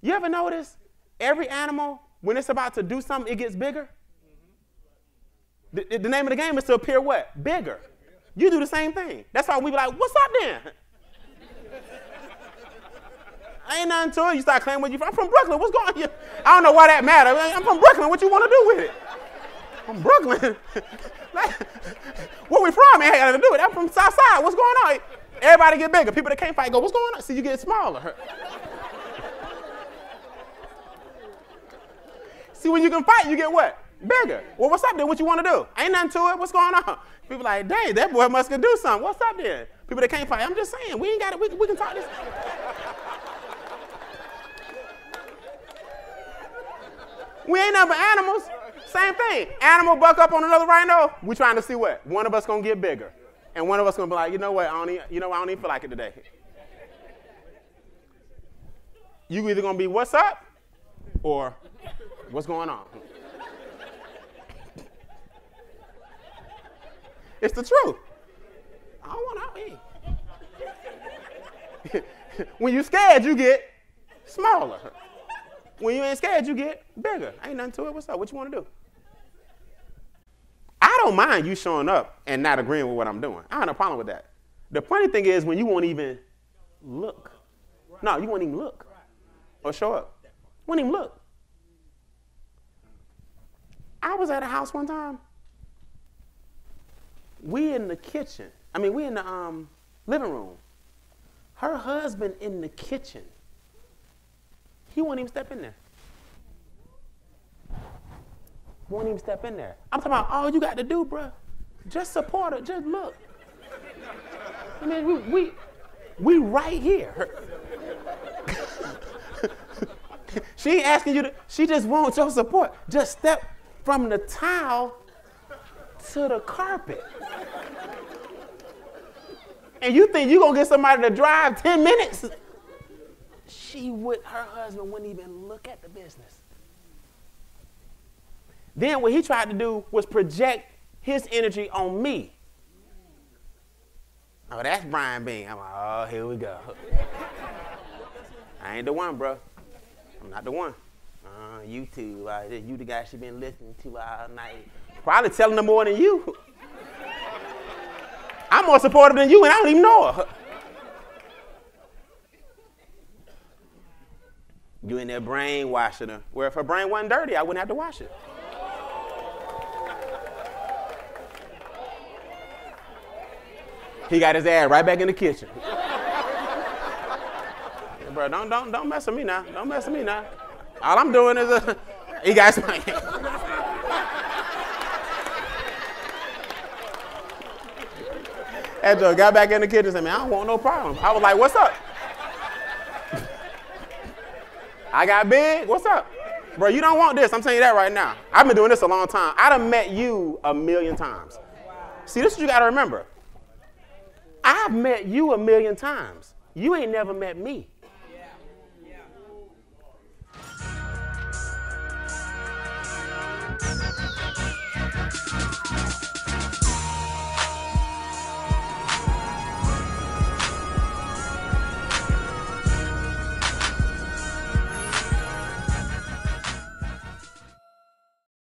You ever notice every animal, when it's about to do something, it gets bigger? The, the name of the game is to appear what? Bigger. You do the same thing. That's why we be like, what's up then? Ain't nothing to it. You start claiming where you from. I'm from Brooklyn. What's going on? I don't know why that matters. I'm from Brooklyn. What you want to do with it? I'm from Brooklyn. like, where we from? Ain't got nothing to do with it. I'm from South Side. What's going on? Everybody get bigger. People that can't fight go, what's going on? See, you get smaller. See, when you can fight, you get what? Bigger. Well, what's up then? What you want to do? Ain't nothing to it. What's going on? People like, dang, that boy must can do something. What's up then? People that can't fight. I'm just saying, we ain't got it. We, we can talk this. we ain't nothing but animals. Same thing. Animal buck up on another rhino. We trying to see what? One of us gonna get bigger. And one of us gonna be like, you know what, I don't even, you know, I don't even feel like it today. You either gonna be what's up or what's going on. It's the truth. I don't want eat. when you're scared, you get smaller. When you ain't scared, you get bigger. Ain't nothing to it. What's up? What you want to do? I don't mind you showing up and not agreeing with what I'm doing. I have no problem with that. The funny thing is when you won't even look. No, you won't even look or show up. Won't even look. Was at a house one time. We in the kitchen. I mean, we in the um, living room. Her husband in the kitchen. He won't even step in there. Won't even step in there. I'm talking about all you got to do, bruh. Just support her. Just look. I mean, we we, we right here. she ain't asking you to. She just wants your support. Just step from the towel to the carpet. And you think you're gonna get somebody to drive 10 minutes? She would, her husband wouldn't even look at the business. Then what he tried to do was project his energy on me. Oh, that's Brian Beane. I'm like, oh, here we go. I ain't the one, bro. I'm not the one. Uh, you two, uh, you the guy she been listening to all night. Probably telling her more than you. I'm more supportive than you, and I don't even know her. You in there brainwashing her. Where if her brain wasn't dirty, I wouldn't have to wash it. He got his ass right back in the kitchen. Bro, don't don't don't mess with me now. Don't mess with me now. All I'm doing is a, he got some. That got back in the kitchen and said, man, I don't want no problem. I was like, what's up? I got big. What's up? Bro, you don't want this. I'm telling you that right now. I've been doing this a long time. I done met you a million times. See, this is what you got to remember. I've met you a million times. You ain't never met me.